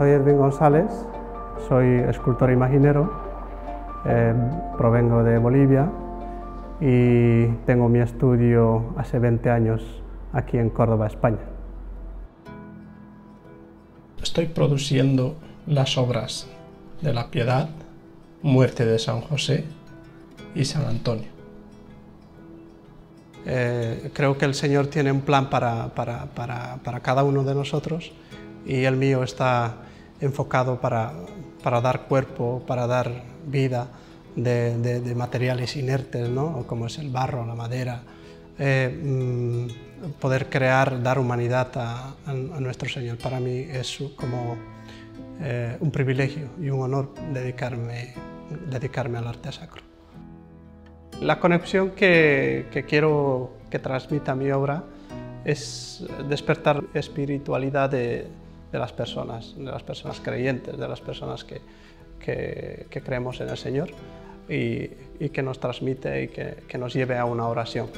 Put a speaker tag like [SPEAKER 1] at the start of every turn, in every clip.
[SPEAKER 1] soy Edwin González, soy escultor imaginero, eh, provengo de Bolivia y tengo mi estudio hace 20 años aquí en Córdoba, España.
[SPEAKER 2] Estoy produciendo las obras de la Piedad, Muerte de San José y San Antonio.
[SPEAKER 1] Eh, creo que el Señor tiene un plan para, para, para, para, cada uno de nosotros y el mío está enfocado para, dar cuerpo, para dar vida de, de, materiales inertes, ¿no? como es el barro, la madera, eh, mm, poder crear, dar humanidad a, a, nuestro Señor. Para mí es como eh, un privilegio y un honor dedicarme, dedicarme al arte sacro. La conexión que, quiero que transmita mi obra es despertar espiritualidad de, las personas, de las personas creyentes, de las personas que, creemos en el Señor y, que nos transmite y que nos lleve a una oración.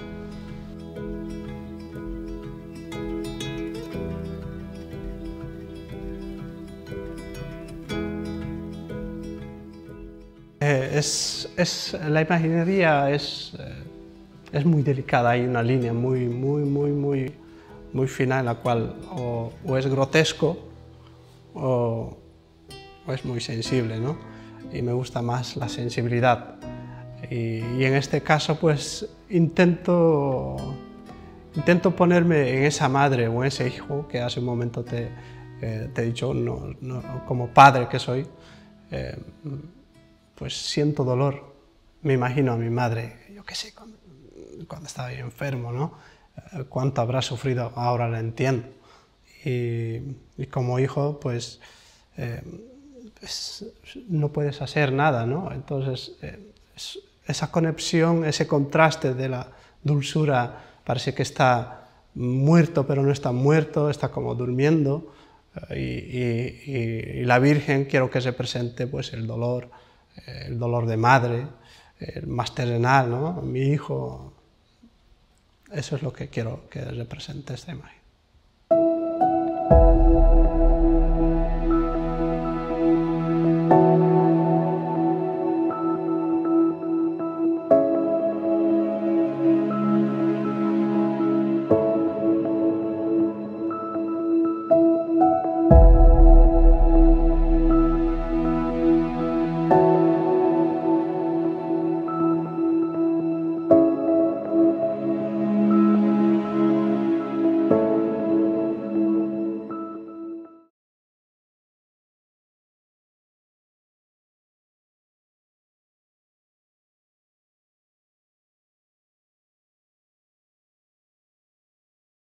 [SPEAKER 1] Eh, es, la imaginería es, eh, es muy delicada, hay una línea muy, muy, muy, muy, muy fina en la cual o, es grotesco o, es muy sensible, ¿no? Y me gusta más la sensibilidad. Y, en este caso, pues intento, intento ponerme en esa madre o en ese hijo que hace un momento te, eh, he dicho, no, como padre que soy, pues siento dolor. Me imagino a mi madre, yo qué sé, cuando, estaba enfermo, ¿no? Eh, cuánto habrá sufrido, ahora lo entiendo. Y, como hijo, pues, eh, pues, no puedes hacer nada, ¿no? Entonces, eh, esa conexión, ese contraste de la dulzura, parece que está muerto, pero no está muerto, está como durmiendo. Y, la Virgen quiero que se presente pues el dolor, el dolor de madre, el más terrenal, ¿no? mi hijo. Eso es lo que quiero que represente esta imagen.